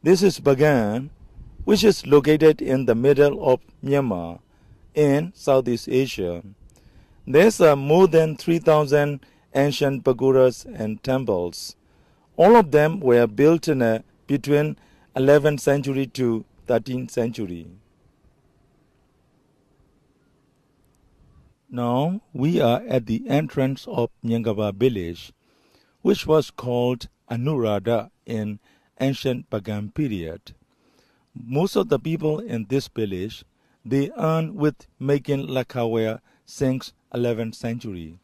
This is Bagan, which is located in the middle of Myanmar in Southeast Asia. There are uh, more than 3,000 ancient pagodas and temples. All of them were built in a, between 11th century to 13th century. Now we are at the entrance of Nyangaba village, which was called Anuradha in ancient pagan period. Most of the people in this village they earn with making lacquerware since 11th century.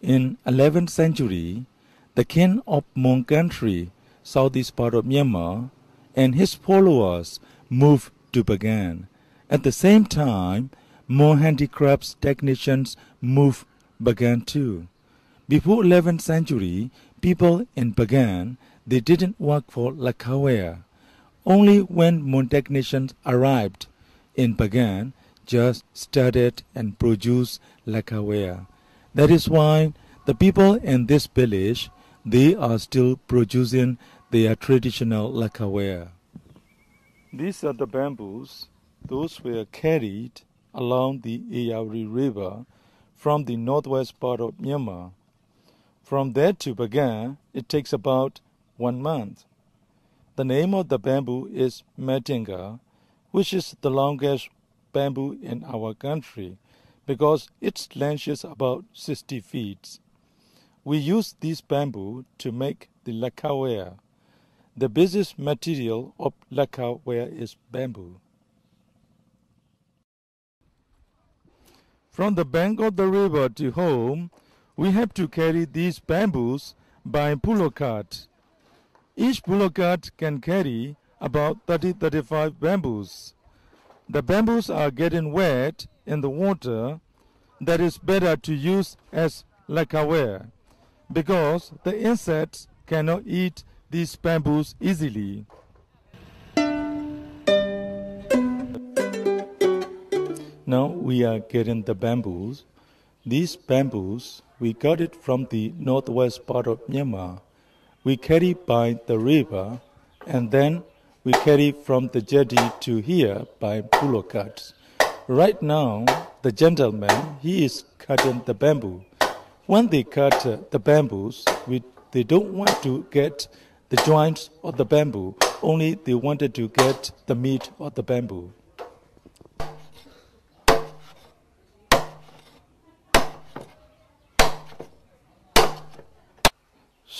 In 11th century, the king of Mon country, southeast part of Myanmar, and his followers moved to Bagan. At the same time, more handicrafts technicians moved Bagan too. Before 11th century, people in Bagan they didn't work for lacquerware. Only when Mon technicians arrived in Bagan, just started and produced lacquerware. That is why the people in this village they are still producing their traditional lacquerware. These are the bamboos. Those were carried along the Ayeyarwady River from the northwest part of Myanmar. From there to Bagan, it takes about one month. The name of the bamboo is Matinga, which is the longest bamboo in our country because its length is about 60 feet. We use this bamboo to make the lacquerware. The business material of lacquerware is bamboo. From the bank of the river to home, we have to carry these bamboos by bullock cart. Each bullock cart can carry about 30-35 bamboos. The bamboos are getting wet in the water that is better to use as lacquerware because the insects cannot eat these bamboos easily. Now we are getting the bamboos. These bamboos we got it from the northwest part of Myanmar. We carry by the river and then we carry from the jetty to here by bullock carts. Right now, the gentleman he is cutting the bamboo. When they cut uh, the bamboos, we, they don't want to get the joints of the bamboo. Only they wanted to get the meat of the bamboo.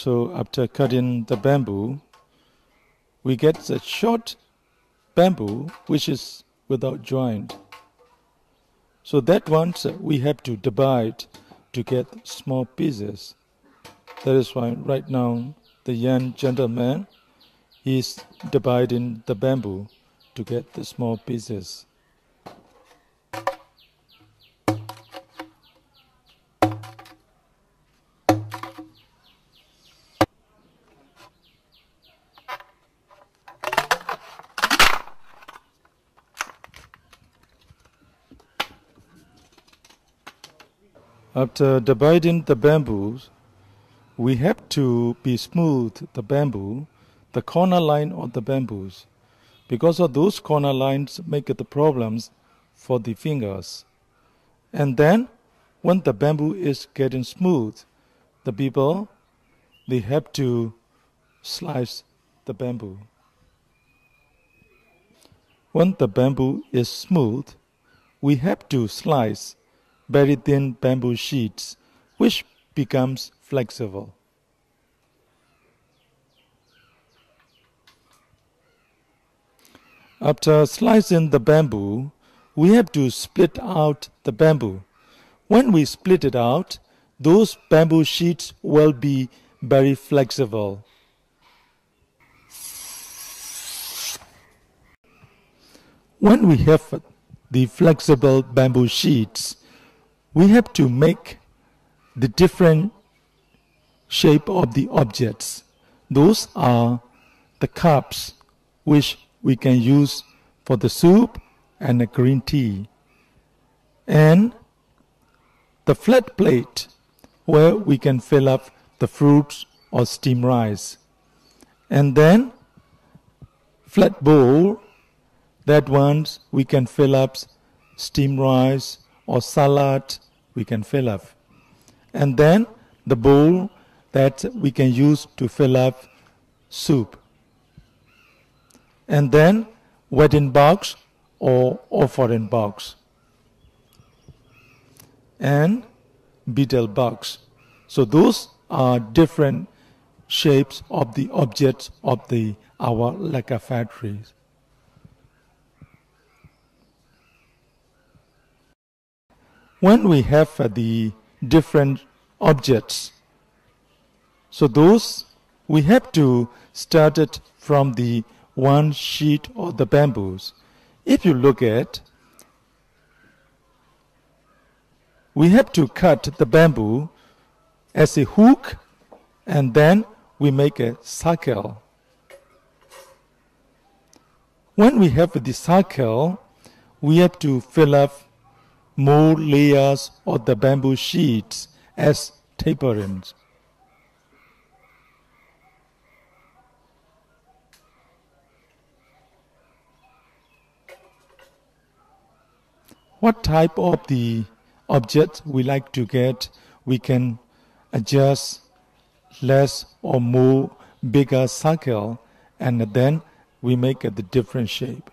So after cutting the bamboo, we get the short bamboo which is without joint. So that one uh, we have to divide to get small pieces. That is why right now the young gentleman is dividing the bamboo to get the small pieces. After dividing the bamboos, we have to be smooth the bamboo, the corner line of the bamboos, because of those corner lines make the problems for the fingers. And then, when the bamboo is getting smooth, the people they have to slice the bamboo. When the bamboo is smooth, we have to slice very thin bamboo sheets, which becomes flexible. After slicing the bamboo, we have to split out the bamboo. When we split it out, those bamboo sheets will be very flexible. When we have the flexible bamboo sheets, we have to make the different shape of the objects. Those are the cups which we can use for the soup and the green tea. And the flat plate where we can fill up the fruits or steamed rice. And then flat bowl, that ones we can fill up steamed rice or salad, we can fill up. And then the bowl that we can use to fill up soup. And then wedding box or offering box. And betel box. So those are different shapes of the objects of the our lacquer factories. When we have uh, the different objects, so those we have to start it from the one sheet of the bamboos. If you look at, we have to cut the bamboo as a hook and then we make a circle. When we have the circle, we have to fill up more layers of the bamboo sheets as taperons. What type of the object we like to get, we can adjust less or more bigger circle and then we make the different shape.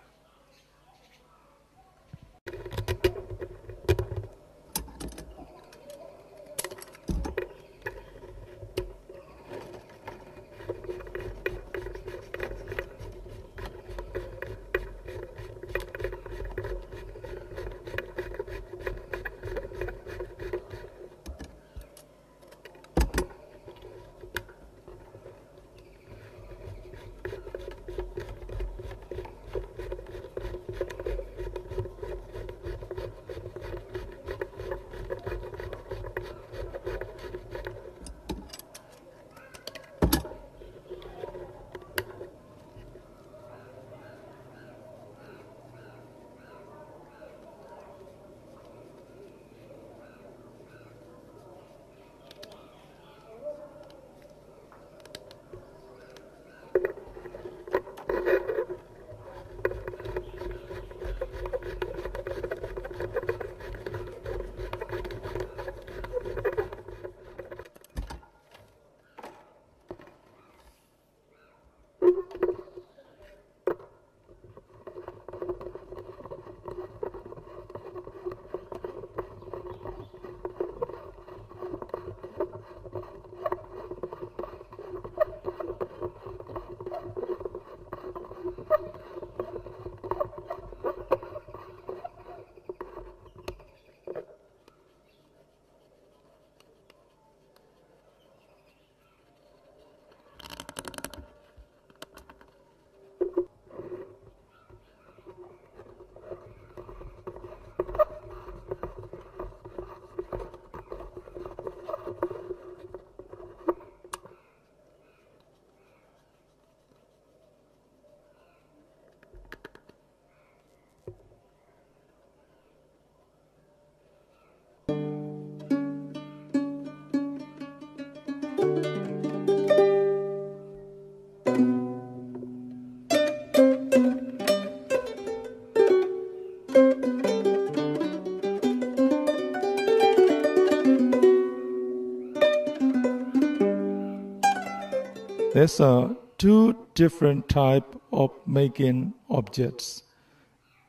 There's are two different type of making objects,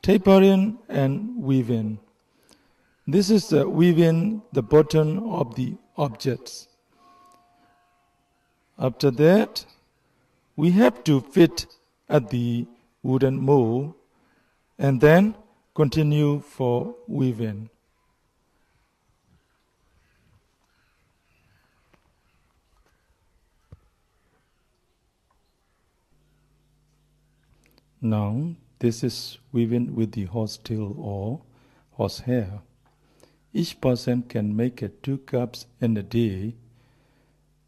tapering and weaving. This is the weaving the bottom of the objects. After that, we have to fit at the wooden mold and then continue for weaving. Now, this is woven with the horsetail or horsehair. Each person can make two cups in a day.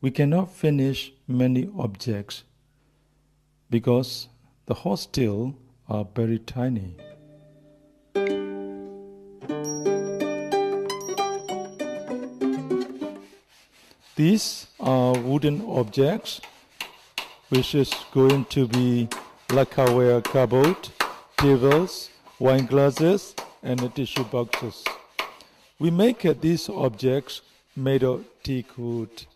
We cannot finish many objects because the horsetail are very tiny. These are wooden objects which is going to be lacquerware cupboard, tables, wine glasses, and tissue boxes. We make these objects made of teak wood.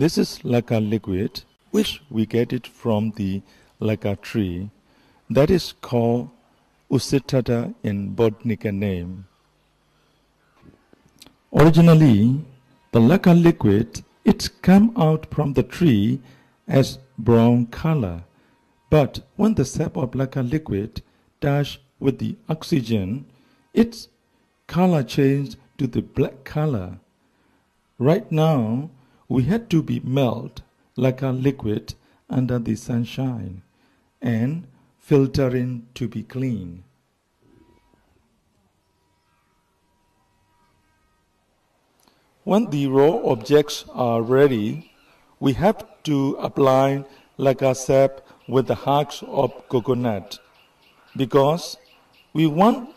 This is lacquer liquid, which we get it from the lacquer tree. That is called Usitata in botanical name. Originally, the lacquer liquid it come out from the tree as brown color, but when the sap of lacquer liquid dash with the oxygen, its color changed to the black color. Right now, we had to be melt like a liquid under the sunshine and filtering to be clean. When the raw objects are ready, we have to apply lacquer sap with the husks of coconut because we want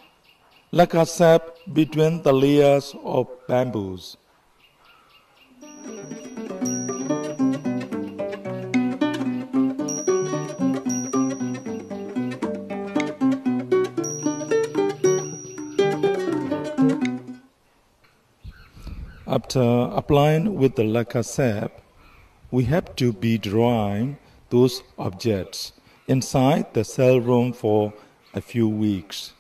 lacquer sap between the layers of bamboos. After applying with the lacquer sap, we have to be drying those objects inside the cell room for a few weeks.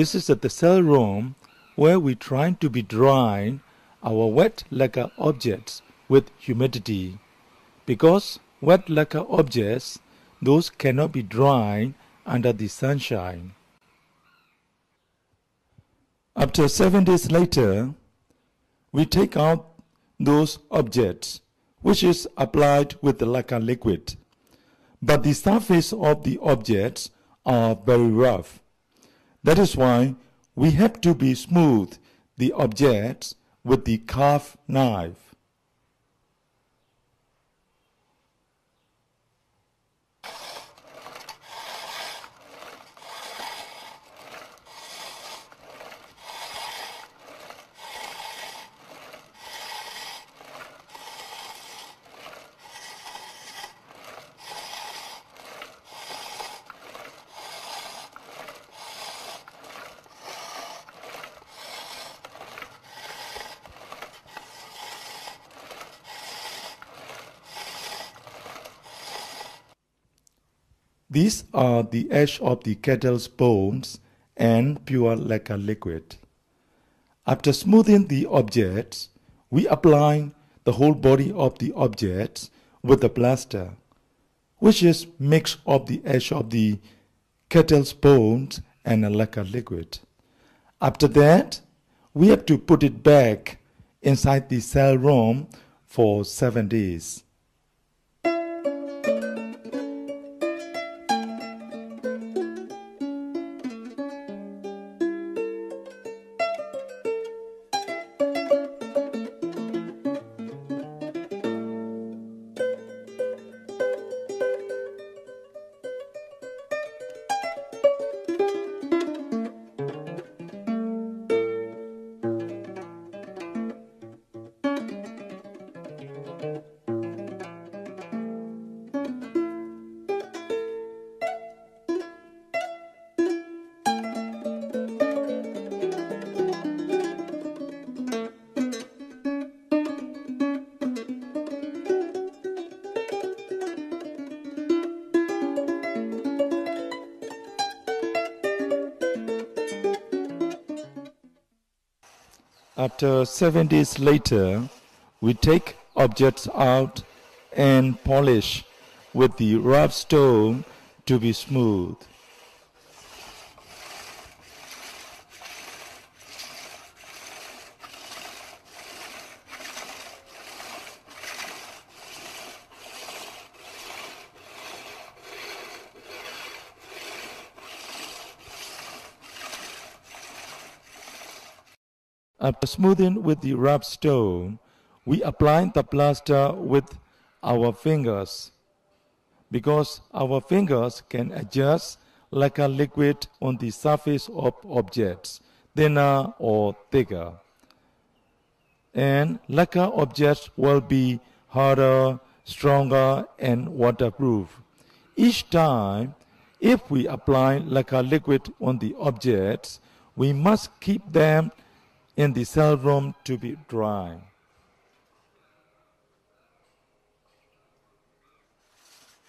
This is at the cell room where we try to be drying our wet lacquer objects with humidity. Because wet lacquer objects, those cannot be dried under the sunshine. After seven days later, we take out those objects, which is applied with the lacquer liquid. But the surface of the objects are very rough. That is why we have to be smooth the objects with the carved knife. These are the ash of the kettle's bones and pure lacquer liquid. After smoothing the objects, we apply the whole body of the objects with the plaster, which is mixed of the ash of the kettle's bones and a lacquer liquid. After that, we have to put it back inside the cell room for seven days. After uh, seven days later, we take objects out and polish with the rough stone to be smooth. After smoothing with the rough stone, we apply the plaster with our fingers because our fingers can adjust like a liquid on the surface of objects, thinner or thicker. And lacquer objects will be harder, stronger, and waterproof. Each time, if we apply lacquer liquid on the objects, we must keep them in the cell room to be dry.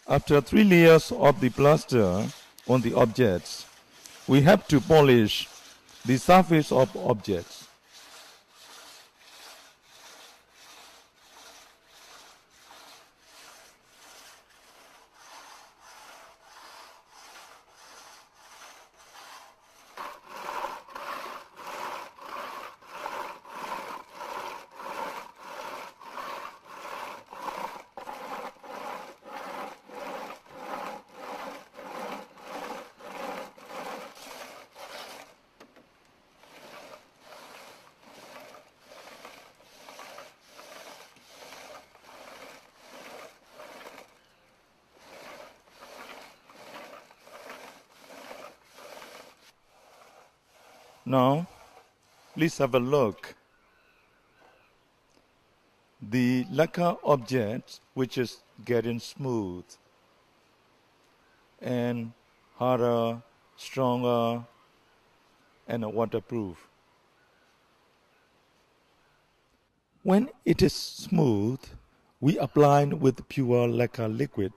After three layers of the plaster on the objects, we have to polish the surface of objects. Now, please have a look. The lacquer object, which is getting smooth and harder, stronger, and waterproof. When it is smooth, we apply with pure lacquer liquid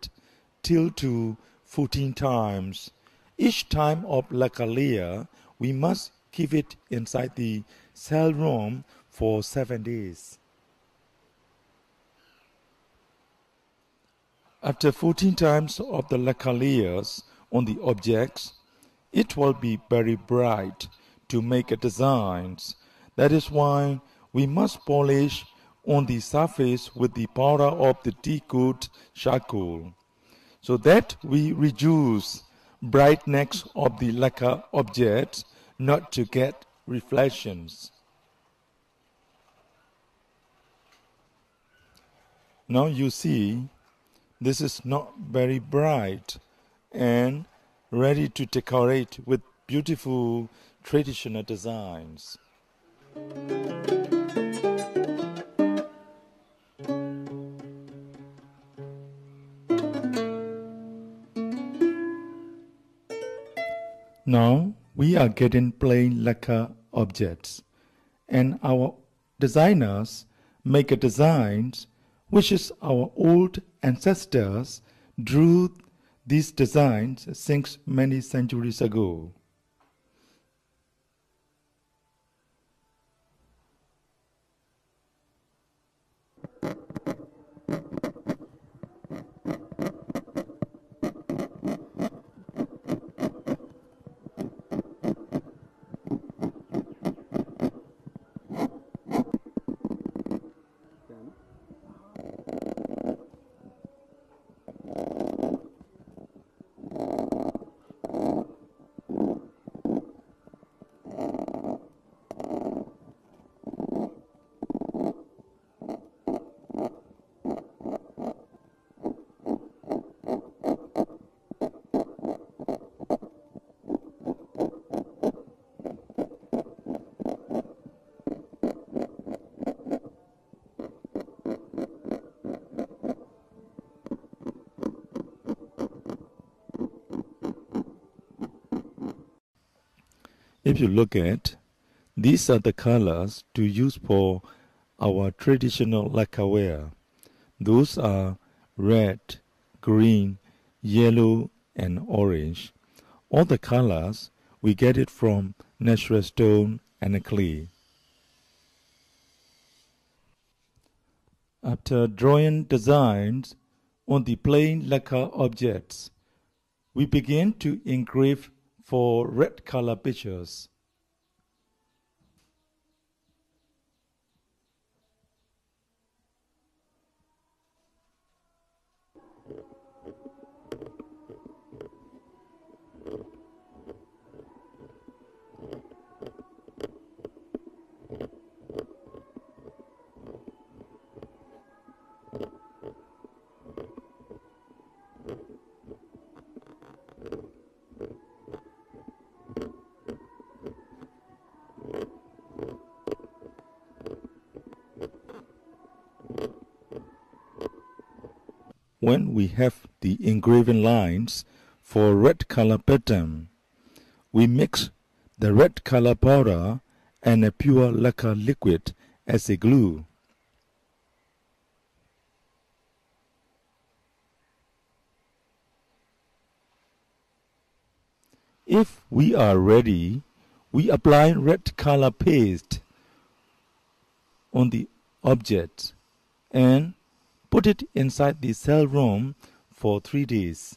till to 14 times. Each time of lacquer layer, we must keep it inside the cell room for seven days. After 14 times of the lacquer layers on the objects, it will be very bright to make designs. That is why we must polish on the surface with the powder of the teakwood charcoal, so that we reduce brightness of the lacquer objects not to get reflections. Now you see, this is not very bright and ready to decorate with beautiful traditional designs. Now we are getting plain lacquer objects, and our designers make a designs which is our old ancestors drew these designs since many centuries ago. If you look at, these are the colors to use for our traditional lacquerware. Those are red, green, yellow, and orange. All the colors we get it from natural stone and clay. After drawing designs on the plain lacquer objects, we begin to engrave for red color pictures. When we have the engraving lines for red color pattern, we mix the red color powder and a pure lacquer liquid as a glue. If we are ready, we apply red color paste on the object and put it inside the cell room for three days.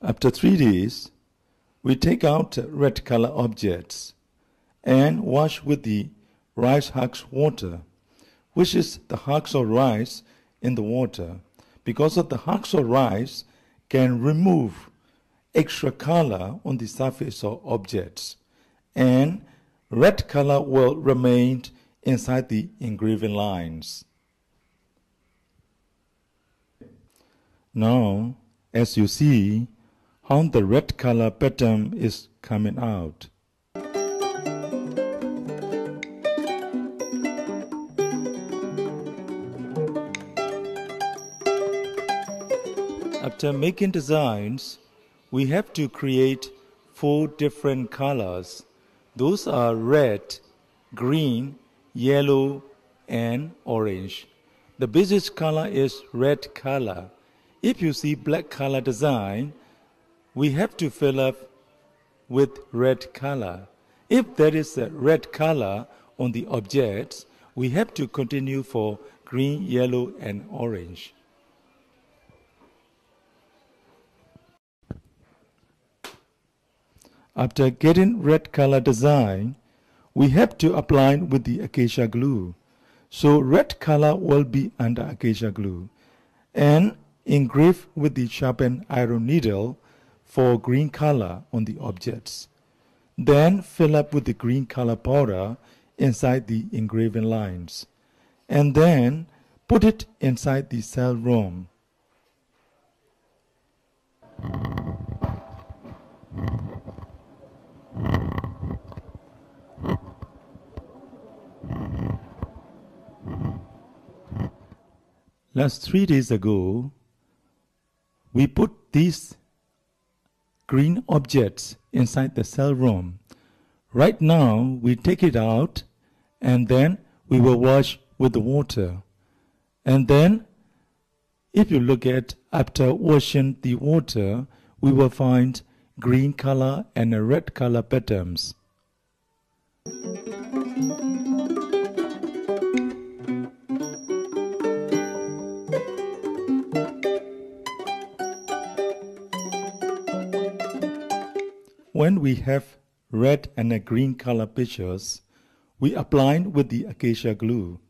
After three days, we take out red color objects and wash with the rice husks water, which is the husks of rice in the water, because of the husks of rice can remove extra color on the surface of objects, and red color will remain inside the engraving lines. Now, as you see, how the red color pattern is coming out. After making designs, we have to create four different colors. Those are red, green, yellow, and orange. The basic color is red color. If you see black color design, we have to fill up with red color. If there is a red color on the objects, we have to continue for green, yellow, and orange. After getting red color design, we have to apply with the acacia glue. So red color will be under acacia glue and engrave with the sharpened iron needle for green color on the objects. Then fill up with the green color powder inside the engraving lines and then put it inside the cell room. Last three days ago, we put these green objects inside the cell room. Right now, we take it out and then we will wash with the water. And then, if you look at after washing the water, we will find green color and red color patterns. When we have red and a green color pictures, we apply with the acacia glue.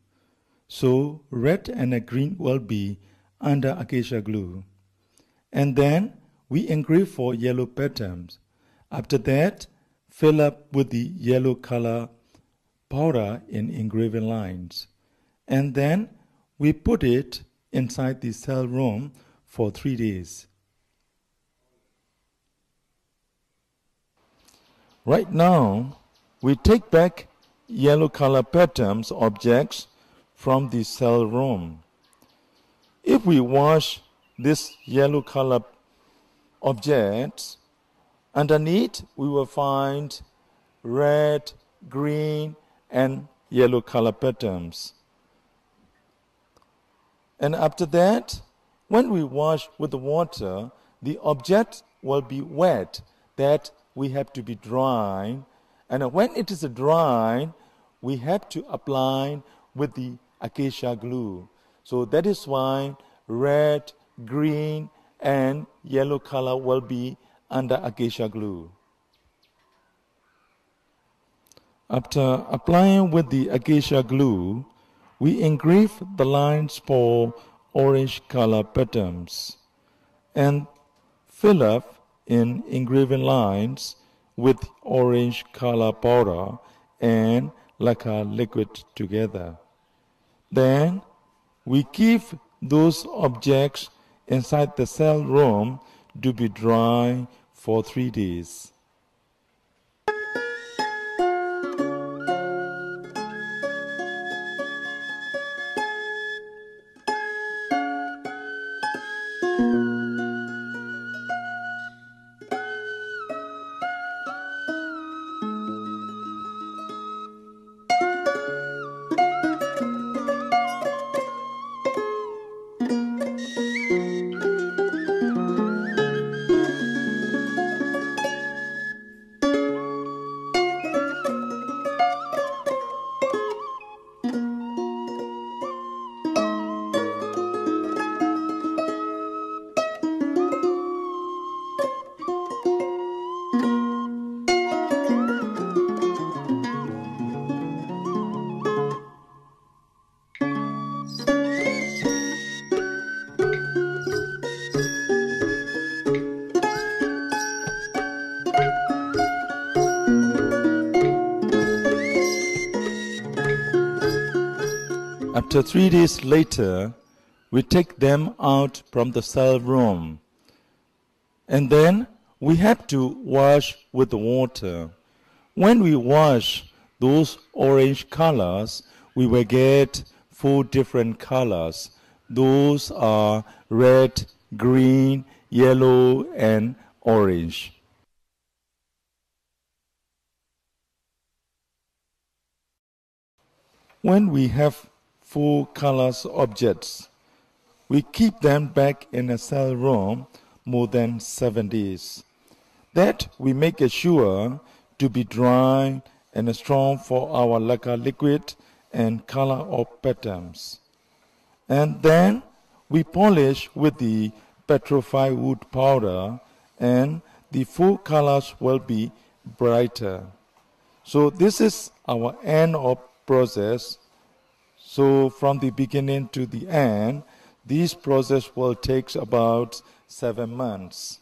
So red and a green will be under acacia glue. And then we engrave for yellow patterns. After that, fill up with the yellow color powder in engraving lines. And then we put it inside the cell room for three days. Right now, we take back yellow color patterns objects from the cell room. If we wash this yellow color objects, underneath we will find red, green, and yellow color patterns. And after that, when we wash with the water, the object will be wet, that we have to be dry. And when it is dry, we have to apply with the acacia glue. So that is why red, green, and yellow color will be under acacia glue. After applying with the acacia glue, we engrave the lines for orange color patterns and fill up in engraving lines with orange color powder and lacquer liquid together. Then we keep those objects inside the cell room to be dry for three days. After three days later, we take them out from the cell room. And then we have to wash with the water. When we wash those orange colors, we will get four different colors. Those are red, green, yellow, and orange. When we have full colors objects. We keep them back in a cell room more than seven days. That we make sure to be dry and strong for our lacquer liquid and color of patterns. And then we polish with the petrified wood powder and the full colors will be brighter. So this is our end of process so from the beginning to the end, this process will take about seven months.